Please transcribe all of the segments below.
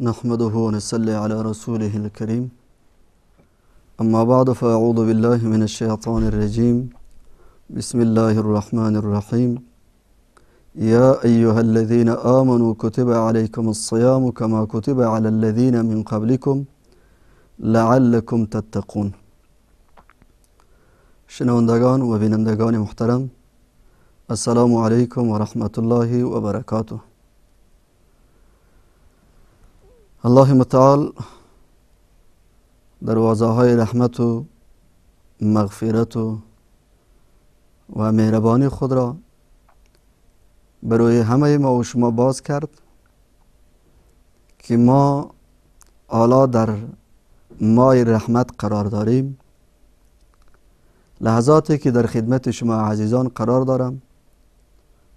نحمده ونصلي على رسوله الكريم. أما بعد فأعوذ بالله من الشيطان الرجيم. بسم الله الرحمن الرحيم. يا أيها الذين آمنوا كتب عليكم الصيام كما كتب على الذين من قبلكم لعلكم تتقون. شنوندگان و بینندگان محترم السلام علیکم و رحمت الله و برکاته. الله متعال دروازه های رحمت و مغفرت و و مهربانی خود را برای همه ما و شما باز کرد که ما حالا در ماه رحمت قرار داریم لحظاتی که در خدمت شما عزیزان قرار دارم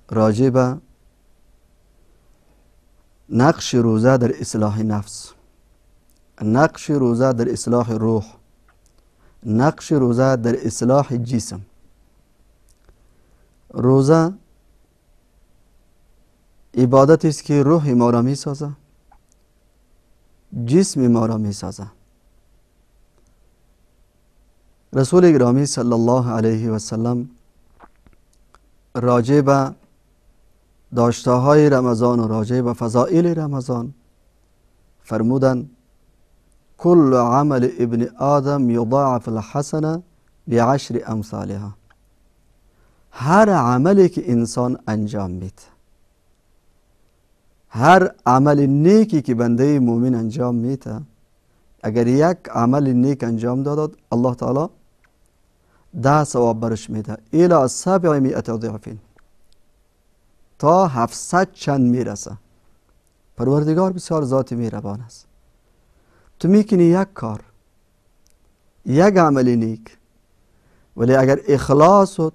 راجع به نقش روزه در اصلاح نفس. نقش روزه در اصلاح روح. نقش روزه در اصلاح جسم. روزه عبادت است که روح ما را می سازه. جسم ما را می سازه. رسول گرامی صلی الله علیه و سلم راجع به داشته های رمضان و راجع به فضائل رمضان فرمودن کل عمل ابن آدم یضاعف الحسنه بعشر امثالها. هر عملی که انسان انجام میده هر عمل نیکی که بنده مؤمن انجام میده اگر یک عمل نیک انجام داد الله تعالی ده ثواب برش میده. الى سبع مئت ضعفین. تا هفتصد چند می‌رسه. پروردگار بسیار ذات مهربان است. تو می‌کنی یک کار یک عمل نیک ولی اگر اخلاصت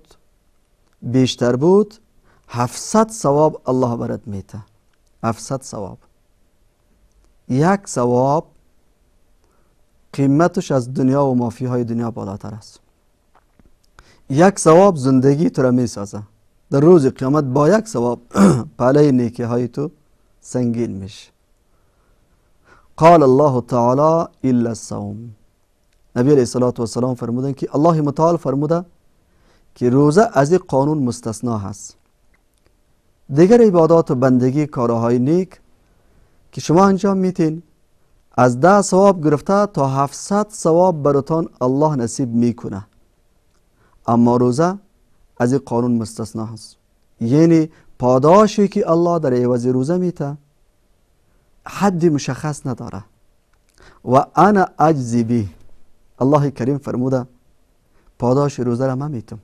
بیشتر بود هفتصد ثواب الله برات میته هفتصد ثواب. یک ثواب قیمتش از دنیا و مافی های دنیا بالاتر است. یک ثواب زندگی تو را می سازه در روز قیامت با یک ثواب پله نیکی های تو سنگین میشه. قال الله تعالی الا الصوم. نبی علیه الصلاة والسلام فرمودن که الله متعال فرموده که روزه از این قانون مستثنا هست. دیگر عبادات و بندگی کارهای نیک که شما انجام میتین از ده ثواب گرفته تا هفتصد ثواب براتان الله نصیب می‌کنه. اما روزه از این قانون مستثنا هست. یعنی پاداشی که الله در عوض روزه میته حد مشخص نداره. و انا اجزی بی. الله کریم فرموده پاداش روزه را من میتم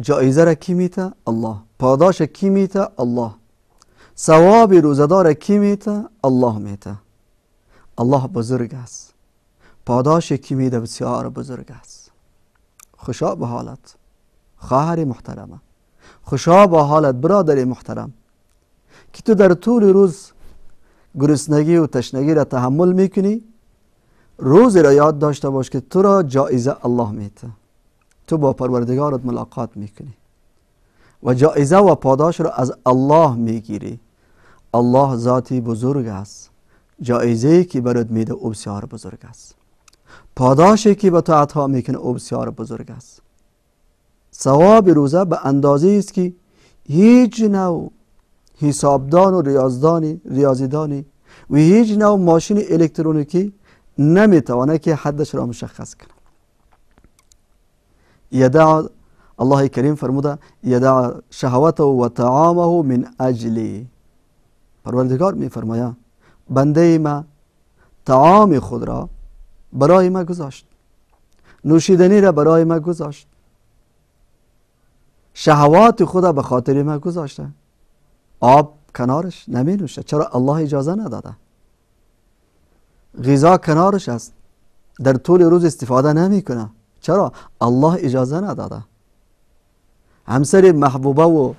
جایزه را کی میته الله. پاداش کی میته الله. ثواب روزدار کی میته الله میته الله بزرگ است. پاداش کی میده؟ بسیار بزرگ است. خوشا به حالت. خواهر محترمه. خوشا به حالت برادر محترم. که تو در طول روز گرسنگی و تشنگی را تحمل می‌کنی؟ روزی را یاد داشته باش که تو را جایزه الله میته تو با پروردگارت ملاقات می‌کنی. و جایزه و پاداش را از الله می‌گیری. الله ذاتی بزرگ است. جایزه که برات میده او بسیار بزرگ است. پاداشی که به تو عطا می‌کنه او بسیار بزرگ است. ثواب روزه به اندازه است که هیچ نوع حسابدان و ریاضدانی ریاضیدانی و هیچ نوع ماشین الکترونیکی نمی‌توانه که حدش را مشخص کنه یدع الله کریم فرموده یدع شهوته و طعامه من اجلی. پروردگار میفرماید بنده ما طعام خود را برای ما گذاشت. نوشیدنی را برای ما گذاشت. شهوات خود به خاطر ما گذاشته. آب کنارش نمی نوشه. چرا الله اجازه نداده؟ غذا کنارش است. در طول روز استفاده نمی‌کنه چرا؟ الله اجازه نداده. همسر محبوبه و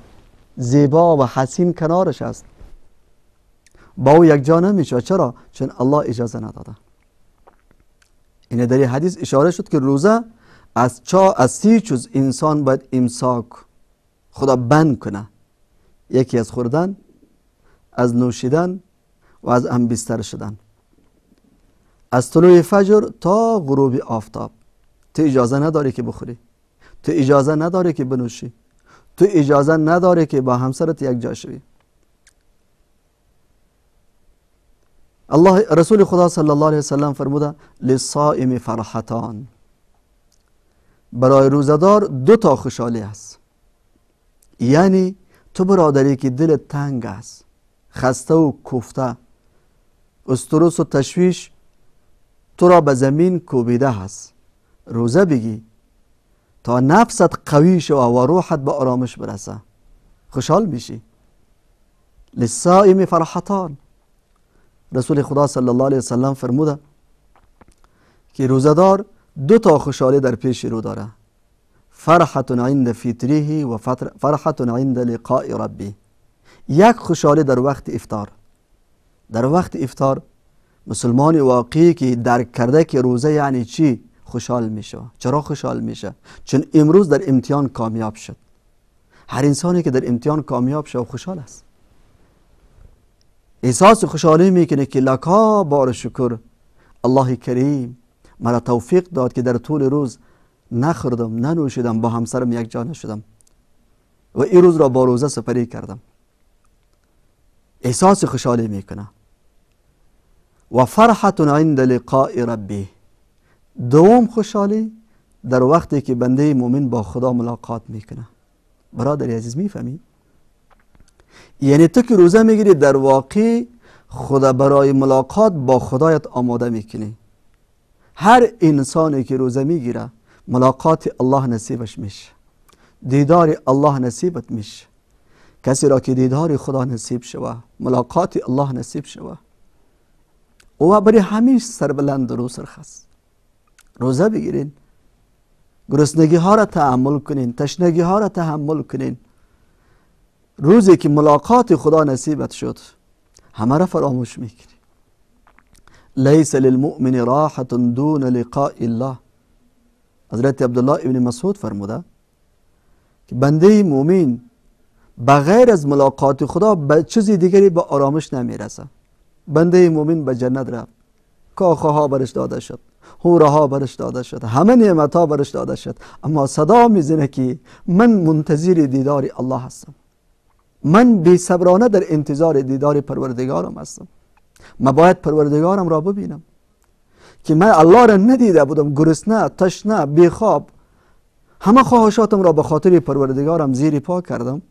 زیبا و حسین کنارش است. با او یک جا نمیشه چرا؟ چون الله اجازه نداده. این در حدیث اشاره شد که روزه از چا از سی چیز انسان باید امساک خدا بند کنه. یکی از خوردن از نوشیدن و از هم بیستر شدن. از طلوع فجر تا غروب آفتاب. تو اجازه نداری که بخوری. تو اجازه نداری که بنوشی. تو اجازه نداری که با همسرت یک جا شوی. الله رسول خدا صلی الله علیه وسلم فرموده للصائم فرحتان برای روزدار دو تا خوشحالی است یعنی تو برادری که دل تنگ است خسته و کوفته استروس و تشویش تو را به زمین کوبیده هست روزه بگی تا نفست قوی شو و روحت به آرامش برسه خوشحال میشی للصائم فرحتان رسول خدا صلی الله علیه وسلم فرموده که روزدار دو تا خوشحالی در پیش رو داره. فرحت عند فطریه و فرحت عند لقاء ربی. یک خوشحالی در وقت افطار. در وقت افطار مسلمان واقعی که درک کرده که روزه یعنی چی خوشحال میشه. چرا خوشحال میشه؟ چون امروز در امتحان کامیاب شد. هر انسانی که در امتحان کامیاب شد خوشحال است. احساس خوشحالی می‌کنه که لکا بار شکر. الله کریم مرا توفیق داد که در طول روز نخوردم ننوشیدم با همسرم یک جا نشدم. و این روز را با روزه سپری کردم. احساس خوشحالی می‌کنه. و فرحت عند لقاء ربی. دوم خوشحالی در وقتی که بنده مؤمن با خدا ملاقات می‌کنه. برادر عزیز می‌فهمی؟ یعنی تو که روزه می‌گیری در واقع خدا برای ملاقات با خدایت آماده می‌کنی. هر انسانی که روزه می‌گیره ملاقات الله نصیبش میشه. دیدار الله نصیبت میشه. کسی را که دیدار خدا نصیب شوه ملاقات الله نصیب شوه. او برای همیش سربلند رو سرخست روزه بگیرین. گرسنگی ها را تحمل کنین تشنگی ها را تحمل کنین. روزی که ملاقات خدا نصیبت شد همه را فراموش می‌کنی. لیس للمؤمن راحت دون لقاء الله. حضرت عبدالله ابن مسعود فرموده که بنده مؤمن بغیر از ملاقات خدا به چیزی دیگری به آرامش نمی‌رسه. بنده مؤمن به جنت رفت. کاخه ها برش داده شد حوره ها برش داده شد همه نعمت ها برش داده شد. اما صدا می‌زنه که من منتظر دیدار الله هستم. من بی صبرانه در انتظار دیدار پروردگارم هستم. من باید پروردگارم را ببینم. که من الله را ندیده بودم گرسنه تشنه بیخواب همه خواهشاتم را به خاطر پروردگارم زیر پا کردم.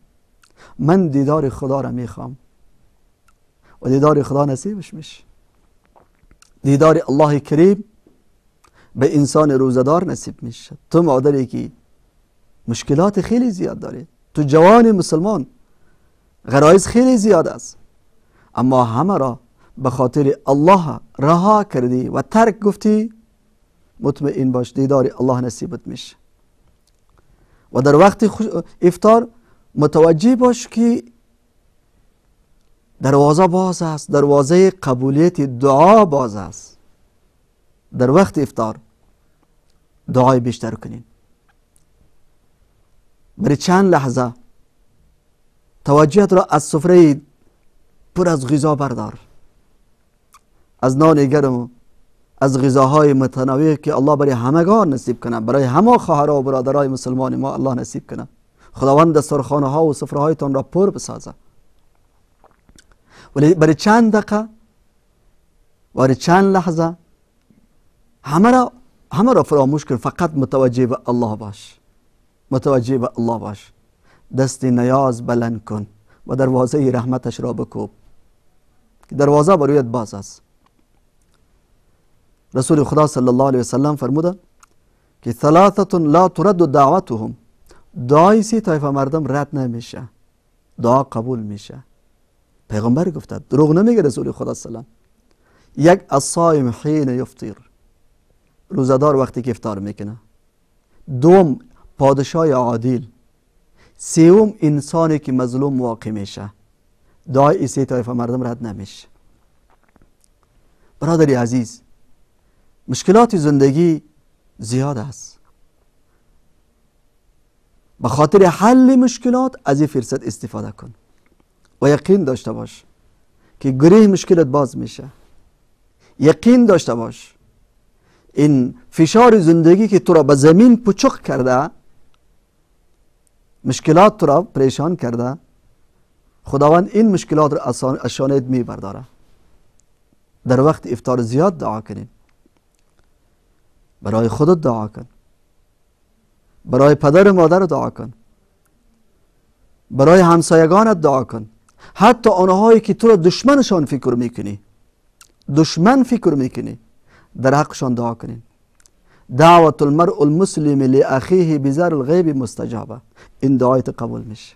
من دیدار خدا را می‌خوام. و دیدار خدا نصیبش میشه. دیدار الله کریم به انسان روزدار نصیب میشه. تو مادری که مشکلات خیلی زیاد داری. تو جوان مسلمان غرایز خیلی زیاد است. اما همه را به خاطر الله رها کردی و ترک گفتی مطمئن باش دیدار الله نصیبت میشه. و در وقت افطار متوجه باش که دروازه باز است دروازه قبولیت دعا باز است. در وقت افطار دعای بیشتر کنین. برای چند لحظه توجهت را از سفره پر از غذا بردار. از نان گرم از غذاهای متنوع که الله برای همگان نصیب کنه برای همه خواهرها و برادرای مسلمان ما الله نصیب کنه. خداوند دسترخانه ها و سفره هایتان را پر بسازه. ولی برای چند دقیقه برای چند لحظه همه را همه را فراموش کن فقط متوجه به الله باش. متوجه به الله باش. دست نیاز بلند کن و دروازه رحمتش را بکوب. دروازه برویت باز است. رسول خدا صلی الله علیه وسلم فرموده که ثلاثه لا ترد دعوتهم. دعای سی طایفه مردم رد نمیشه. دعا قبول میشه. پیغمبر گفته دروغ نمیگه رسول خدا الله یک الصائم حین یفطر. روزدار وقتی که افطار می‌کنه. دوم پادشاه عادل. سوم انسانی که مظلوم واقع میشه. دعای سی طایفه مردم رد نمیشه. برادری عزیز مشکلات زندگی زیاد است. به خاطر حل مشکلات از این فرصت استفاده کن. و یقین داشته باش که گریه مشکلت باز میشه. یقین داشته باش. این فشار زندگی که تو را به زمین پچق کرده مشکلات تو را پریشان کرده خداوند این مشکلات را از شانت می برداره. در وقت افطار زیاد دعا کنین برای خودت دعا کن. برای پدر و مادر دعا کن. برای همسایگانت دعا کن. حتی آنهایی که تو را دشمنشان فکر می‌کنی. دشمن فکر می‌کنی. در حقشان دعا کنین دعوت المرء المسلم لاخیه بزار الغیب مستجابة. این دعایت قبول میشه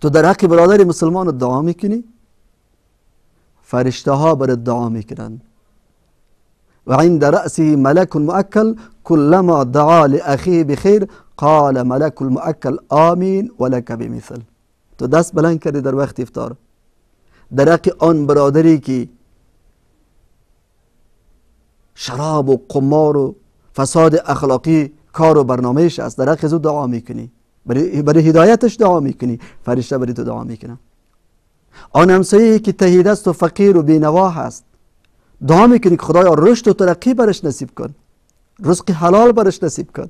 تو در حق برادر مسلمان دعا میکنی؟ فرشته ها بر دعا میکنن. و عند رأسه ملک مؤکل كلما دعا لأخيه بخیر قال ملک المؤکل آمین ولک بمثل. تو دست بلند کردی در وقت افطار. در حق آن برادری که شراب و قمار و فساد اخلاقی کار و برنامهش است در حق دعا می‌کنی. برای, برای هدایتش دعا می‌کنی. فرشته برای تو دعا می‌کنه. آن همسایه که تهید است و فقیر و بینوا هست. دعا می‌کنی که خدایا رشد و ترقی برش نصیب کن. رزق حلال برش نصیب کن.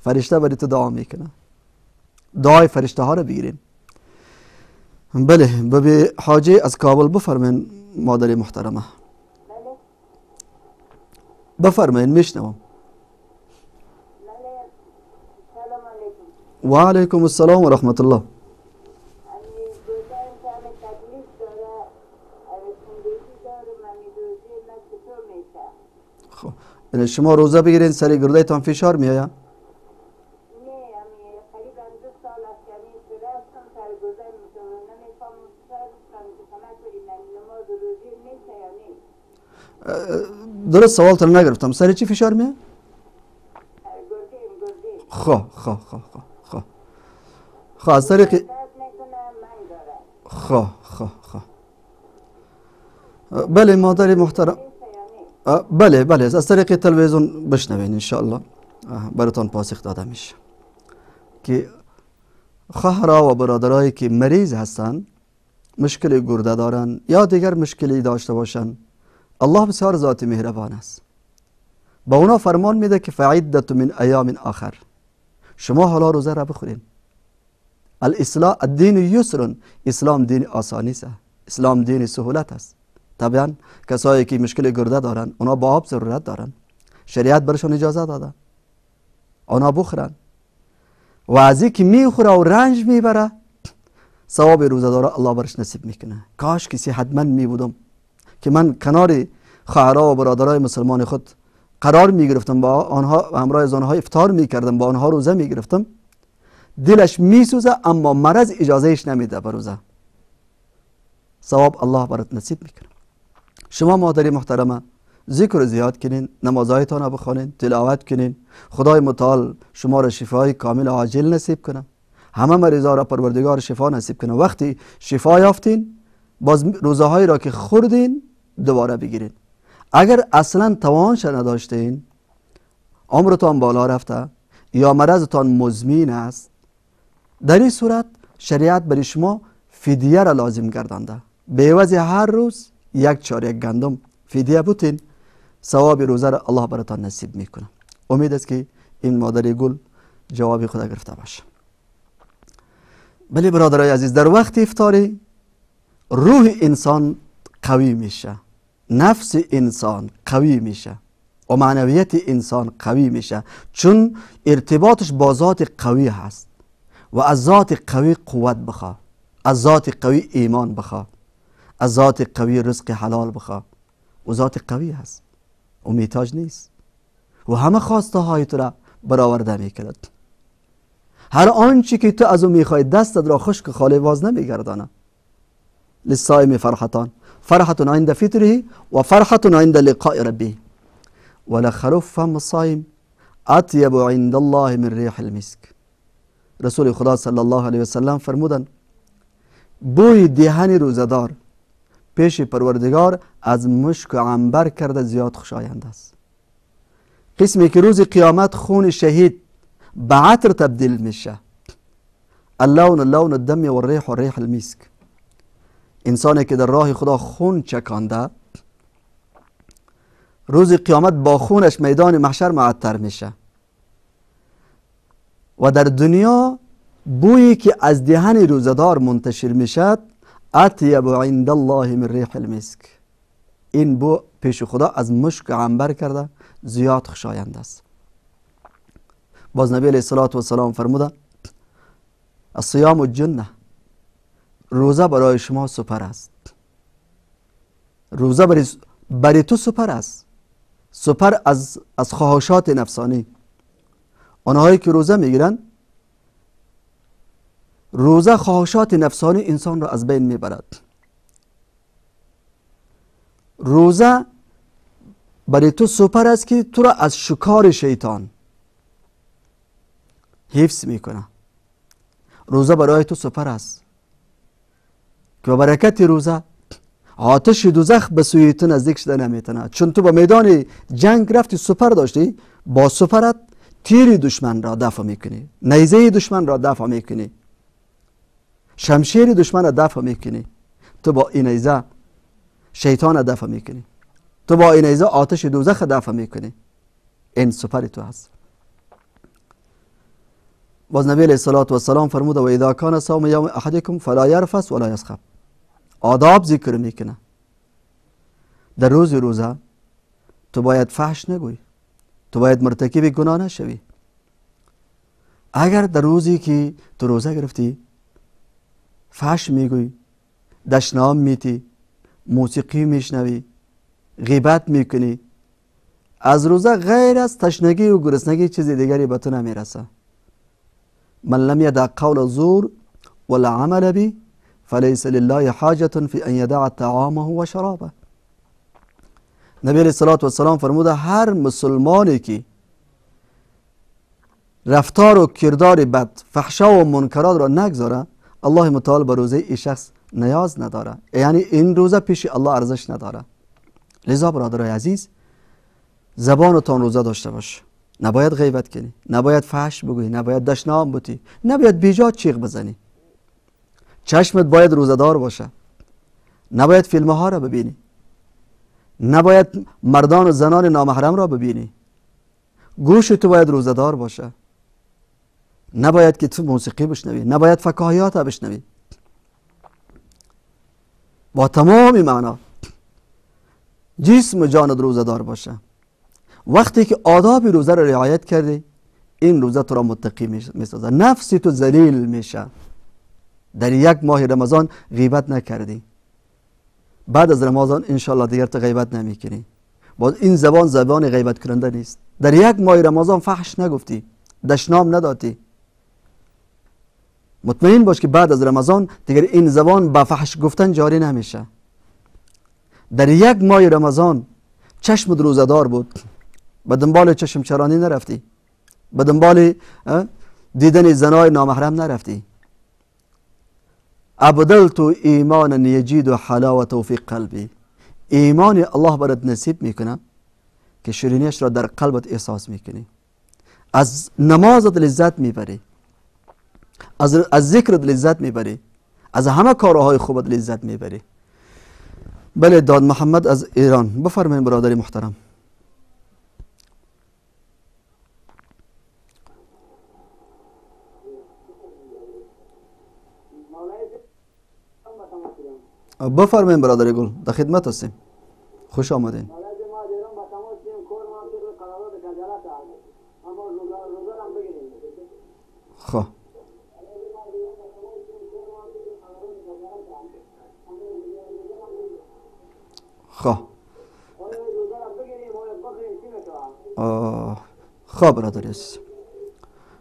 فرشته برای تو دعا می‌کنه. دعای فرشته ها رو بگیرین بله ببی حاجی از کابل بفرمین مادر محترمه. بفرمین میشنوم و علیکم السلام و رحمت الله خب شما روزه بگیرین سری گرده تان فشار می آیا؟ درست سوال تر نگرفتم. سری چی فشار میاد؟ خو خو خو خو خو خو از طریق خو خو خو بله مادر محترم. بله بله. از طریق تلویزیون بشنوین انشاءالله. براتان پاسخ داده میشه. که خواهرها و برادرایی که مریض هستن مشکل گرده دارن یا دیگر مشکلی داشته باشن الله بسیار ذات مهربان است. با اونا فرمان میده که فعدت من ایام آخر. شما حالا روزه را بخورین. الاسلام الدین یسر اسلام دین آسانی است. اسلام دین سهولت است. طبعا کسایی که مشکل گرده دارن اونا با آب ضرورت دارن. شریعت برشون اجازه داده. اونا بخورن. و از که می‌خوره و رنج می‌بره ثواب روزه داره الله برش نصیب می‌کنه. کاش کسی حتما میبودم. که من کنار خواهرها و برادرای مسلمان خود قرار می گرفتم با آنها همراه از آنها افتار می کردم با آنها روزه می گرفتم دلش می سوزه اما مرض اجازهش نمیده به روزه. ثواب الله برات نصیب می‌کنه. شما مادری محترمه ذکر زیاد کنین نمازهایتان بخوانین تلاوت کنین. خدای متعال شما را شفای کامل عاجل نصیب کنه. همه مریضا را پروردگار شفا نصیب کنه. وقتی شفا یافتین باز روزه را که خوردین دوباره بگیرین اگر اصلا توانش نداشتین عمرتان بالا رفته یا مرضتان مزمین است در این صورت شریعت برای شما فدیه را لازم گردانده. به عوض هر روز یک چار یک گندم فدیه بودین ثواب روزه را الله براتان نصیب می‌کنه. امید است که این مادر گل جواب خدا گرفته باشه. بلی برادرای عزیز در وقت افطاری روح انسان قوی میشه. نفس انسان قوی میشه. و معنویت انسان قوی میشه. چون ارتباطش با ذات قوی هست. و از ذات قوی قوت بخوا. از ذات قوی ایمان بخوا. از ذات قوی رزق حلال بخوا. و ذات قوی هست. و میتاج نیست. و همه خواسته های تو را برآورده می‌کند. هر آنچه که تو از او می‌خوای دستت را خشک خالی باز نمیگردانه. للصائم فرحتان. فرحة عند فطره وفرحة عند لقاء ربه. ولخلوف فم الصائم اطیب عند الله من ریح المسک رسول خدا صلی الله علیه وسلم فرمودن بوی دهن روزدار پیش پروردگار از مشک و عنبر کرده زیاد خوشایند است. قسمی که روز قیامت خون شهید به عطر تبدیل میشه. اللون اللون الدم و الریح و الریح المسک. انسانی که در راه خدا خون چکانده روز قیامت با خونش میدان محشر معطر میشه. و در دنیا بویی که از دهن روزدار منتشر می‌شد اطیب عند الله من ریح المسک. این بو پیش خدا از مشک عنبر کرده زیاد خوشایند است. باز نبی علیه والسلام فرموده الصیام الجنه روزه برای شما سپر است. روزه برای, برای تو سپر است. سپر از, از خواهشات نفسانی. آنهایی که روزه می‌گیرن روزه خواهشات نفسانی انسان را از بین می‌برد. روزه برای تو سپر است که تو را از شکار شیطان حفظ می‌کنه روزه برای تو سپر است. که برکت روزه آتش دوزخ به سوی تو نزدیک شده نمی‌تونه. چون تو به میدان جنگ رفتی سپر داشتی با سپرت تیر دشمن را دفع می‌کنی. نیزه دشمن را دفع می‌کنی. شمشیر دشمن را دفع می‌کنی. تو با این نیزه شیطان را دفع می‌کنی. تو با این نیزه آتش دوزخ دفع می‌کنی. این سپر تو هست. باز نبی علیه والسلام فرموده و اذا کان صوم یوم احدکم فلا یرفس ولا یسخب آداب ذکر می‌کنه. در روز روزه تو باید فحش نگوی. تو باید مرتکب گناه نشوی. اگر در روزی که تو روزه گرفتی فحش میگوی دشنام میتی موسیقی میشنوی غیبت می‌کنی از روزه غیر از تشنگی و گرسنگی چیزی دیگری به تو نمی‌رسه. من لم یدع قول الزور ولا عمل به فلیس لله حاجة فی ان یدع طعامه و شرابه نبی علیه الصلاة والسلام فرموده هر مسلمانی که رفتار و کردار بد فحشا و منکرات را نگذاره الله متعال به روزه این شخص نیاز نداره. یعنی این روزه پیش الله ارزش نداره. لذا برادرای عزیز زبانتان روزه داشته باش. نباید غیبت کنی. نباید فحش بگویی. نباید دشنام بوتی نباید بیجا چیغ بزنی. چشمت باید روزدار باشه. نباید فیلم ها را ببینی. نباید مردان و زنان نامحرم را ببینی. گوش تو باید روزدار باشه. نباید که تو موسیقی بشنوی. نباید فکاهیات بشنوی. با تمام معنا جسم و جانت روزدار باشه. وقتی که آداب روزه را رعایت کردی این روزه تو را متقی می‌سازه. نفسی تو ذلیل میشه. در یک ماه رمضان غیبت نکردی. بعد از رمضان انشالله دیگر تو غیبت نمی‌کنی. باز این زبان زبان غیبت کرنده نیست. در یک ماه رمضان فحش نگفتی دشنام ندادی. مطمئن باش که بعد از رمضان دیگر این زبان با فحش گفتن جاری نمیشه. در یک ماه رمضان چشم روزدار بود. به دنبال چشم چرانی نرفتی. به دنبال دیدن زنای نامحرم نرفتی. ابدلت ایمان یجید و حلاوت فی قلبی ایمان الله برات نصیب می‌کنه که شیرینیش را در قلبت احساس می‌کنی از نمازت لذت می‌بری از, از ذکرت لذت می‌بری از همه کارهای خوبت لذت می‌بری بله داد محمد از ایران. بفرمایید برادری محترم. بفرمایید برادر گل در خدمت هستیم. خوش آمدین. خب. خب. خب برادر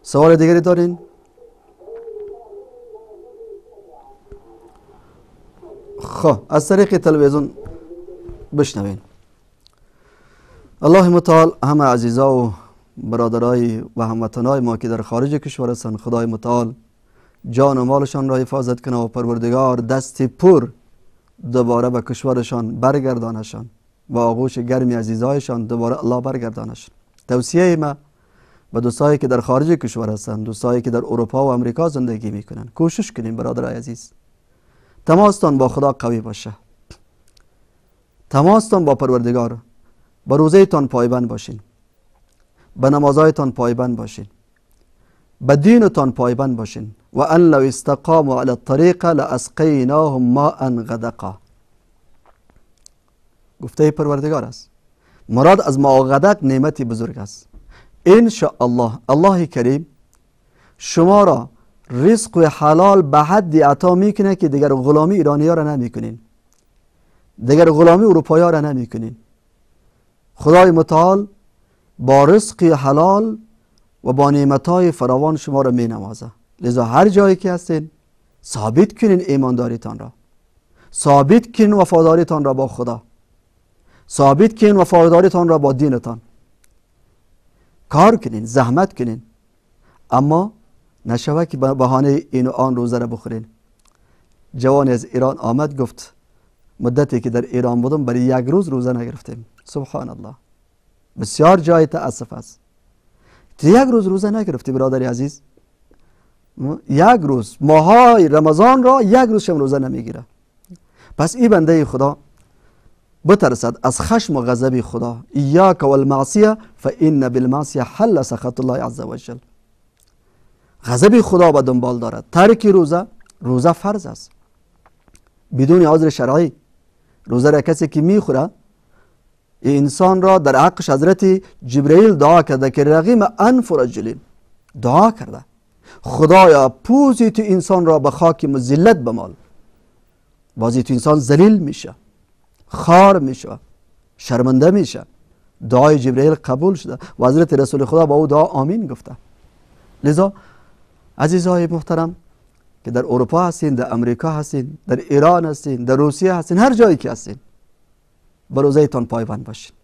سوال دیگری دارین؟ خب از طریق تلویزیون بشنوین. الله متعال همه عزیزا و برادرای و هموطنای ما که در خارج کشور هستند خدای متعال جان و مالشان را حفاظت کنه و پروردگار دست پر دوباره به کشورشان برگردانشان و آغوش گرمی عزیزایشان دوباره الله برگردانشان. توصیه ما به دوستایی که در خارج کشور هستند دوستایی که در اروپا و امریکا زندگی می‌کنن. کوشش کنیم برادرای عزیز. تماستان با خدا قوی باشه. تماستان با پروردگار. به روزهتان پایبند باشین. به نمازهایتان پایبند باشین. به دینتان پایبند باشین. و ان لو استقاموا على الطریق لاسقیناهم ماء غدقا. گفته پروردگار است. مراد از ما غدق نعمتی بزرگ است. ان الله الله کریم. شما را رزق و حلال به حدی عطا می‌کنه که دیگر غلامی ایرانی ها را نمی‌کنین. دیگر غلامی اروپایی ها را نمی‌کنین. خدای متعال با رزق حلال و با نعمت های فراوان شما را می نوازه لذا هر جایی که هستین ثابت کنین ایمانداریتان را. ثابت کنین وفاداریتان را با خدا. ثابت کنین وفاداریتان را با دینتان. کار کنین زحمت کنین. اما نشوه که بهانه این و آن روزه را بخورین. جوانی از ایران آمد گفت مدتی که در ایران بودم برای یک روز روزه نگرفتیم سبحان الله بسیار جای تأسف است. یک روز روزه نگرفتی برادری عزیز؟ یک روز. ماهای رمضان را یک روز شم روزه نمی‌گیره. پس این بنده خدا بترسد از خشم و غضب خدا. ایاک والمعصیه فان بالمعصیه حل سخط الله عز وجل غضب خدا به دنبال دارد. ترک روزه روزه فرض است. بدون عذر شرعی. روزه را کسی که می‌خوره انسان را در حقش حضرت جبرئیل دعا کرده که رقیم انف رجلین دعا کرده. خدایا پوزی تو انسان را به خاک مزلت بمال. بازی تو انسان ذلیل میشه. خار میشه. شرمنده میشه. دعای جبرئیل قبول شده. و حضرت رسول خدا با او دعا آمین گفته. لذا عزیزای محترم که در اروپا هستین در امریکا هستین در ایران هستین در روسیه هستین هر جایی که هستین به روزهتان پایبند باشین.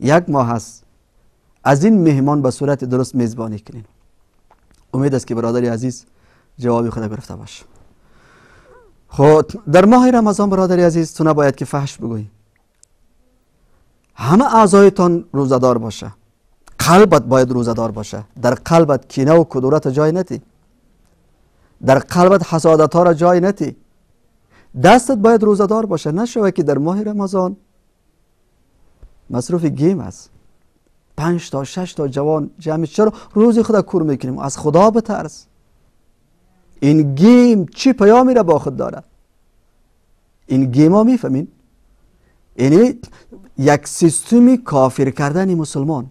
یک ماه هست. از این مهمان به صورت درست میزبانی کنین. امید است که برادری عزیز جوابی خود گرفته باشه. خود در ماه رمضان برادری عزیز تو نباید که فحش بگویی. همه اعضایتان روزدار باشه. قلبت باید روزدار باشه در قلبت کینه و کدورت جای ندی در قلبت حسادت ها را جای ندی دستت باید روزدار باشه نشوه که در ماه رمضان مصروف game است پنج تا شش تا جوان جمع چرا روزی خدا کور می‌کنیم از خدا بترس این game چی پیامی را با خود داره این game ها می‌فهمین یعنی یک سیستمی کافر کردن مسلمان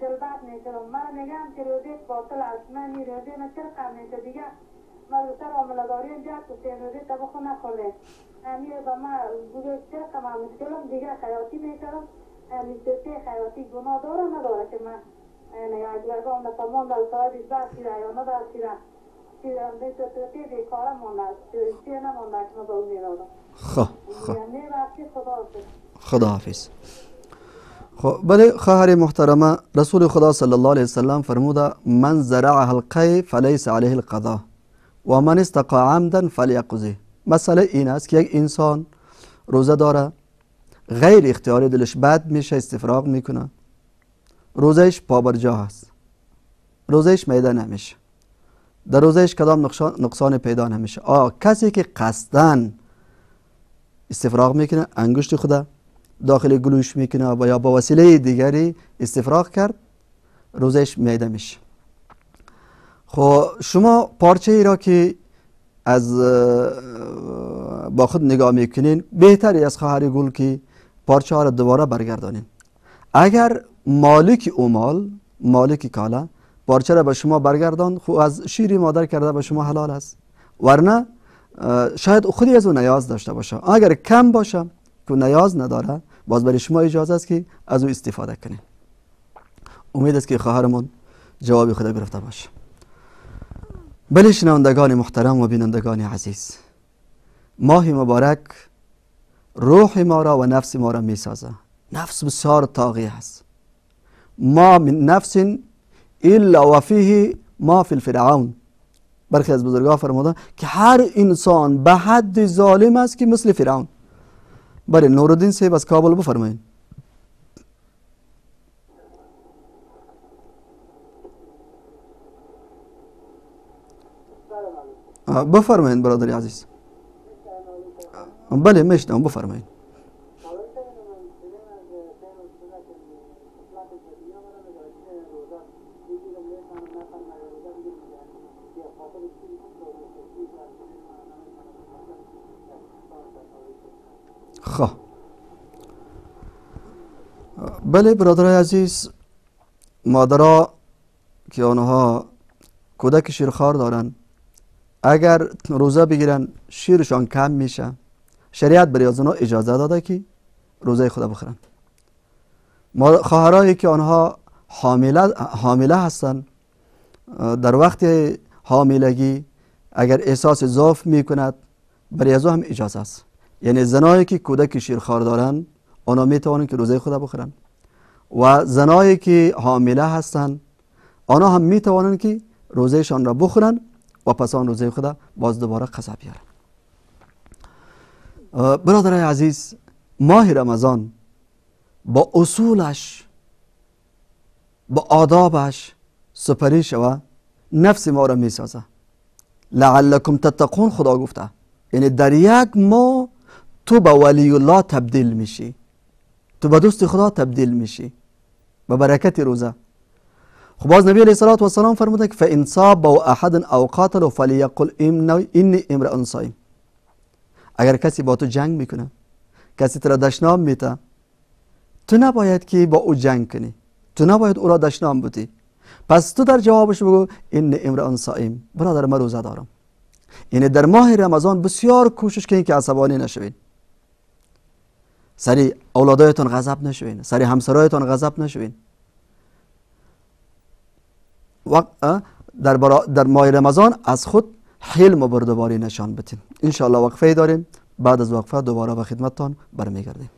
دلبت می‌شدم من میگم که روزه باطل است من این روزه من چرا میشه دیگه من روزه را داری جد تو سه روزه تا بخو نخورده امیر با من بوده چرا کم مشکلم دیگه خیاطی می‌کردم لیسته خیاطی گناه داره نداره که من نگاه در تمام در ساعت بیشتر شیره یا میرادم خب خب. یعنی رفتی خدا خدا حافظ خب بله خواهر محترمه رسول خدا صلی الله علیه وسلم فرموده من زرع حلقه فلیس علیه القضاء و من استقا عمدا فلیقضی. مسئله این است که یک انسان روزه داره غیر اختیاری دلش بد میشه استفراغ می‌کنه. روزش پابرجا هست. روزش میده نمیشه. در روزش کدام نقصان پیدا نمیشه. آه کسی که قصدن استفراغ می‌کنه انگشت خدا داخل گلوش می‌کنه و یا با وسیله دیگری استفراغ کرد روزش میده میشه. خب شما پارچه ای را که از با خود نگاه می‌کنین بهتری از خواهر گل که پارچه ها را دوباره برگردانیم اگر مالک او مال مالک کالا پارچه را به شما برگردان خو از شیری مادر کرده به شما حلال است. ورنه شاید خودی از او نیاز داشته باشه. اگر کم باشه که نیاز نداره باز برای شما اجازه است که از او استفاده کنید امید است که خواهرمون جوابی خدا گرفته باشه. بله شنوندگان محترم و بینندگان عزیز. ماه مبارک روح ما را و نفس ما را می سازه. نفس بسیار طاغی است. ما من نفس الا و فیه ما فی الفرعون. برخی از بزرگان فرمودن که هر انسان به حد ظالم است که مثل فرعون. بله نورالدین صاحب از کابل بفرمایید آه، بفرمایید برادری عزیز بله میشنم بفرمایید خب. بله برادرای عزیز مادرها که آنها کودک شیرخوار دارن اگر روزه بگیرن شیرشان کم میشه. شریعت برای از اجازه داده که روزه خدا بخورن. خواهرایی که آنها حامله, حامله هستن در وقت حاملگی اگر احساس ضعف می‌کند برای از هم اجازه است. یعنی زنایی که کودک شیرخوار دارن آنها می توانند که روزه خدا بخورن. و زنایی که حامله هستند آنها هم می توانند که روزهشان را بخورن و پس آن روزه خدا باز دوباره قضا بیارن. برادرای عزیز ماه رمضان با اصولش با آدابش سپری شوه نفس ما را می سازه لعلکم تتقون خدا گفته. یعنی در یک ماه تو به ولی الله تبدیل میشی. تو به دوست خدا تبدیل میشی. به برکت روزه. خب باز نبی علیه الصلاه و السلام فرموده که فان صاب او احد او قاتل فلیقل انی امرئ صائم. اگر کسی با تو جنگ می‌کنه کسی تو را دشنام میته تو نباید که با او جنگ کنی. تو نباید او را دشنام بودی پس تو در جوابش بگو این امرئ صائم. برادر من روزه دارم. یعنی در ماه رمضان بسیار کوشش کنید که عصبانی نشوید. سری اولادایتان غضب نشوین سری همسرایتان غضب نشوین. وقت در, در ماه رمضان از خود حلم و بردباری نشان بتین. انشاءالله وقفه داریم. بعد از وقفه دوباره به خدمتتان برمیگردیم.